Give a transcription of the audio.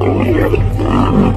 Oh,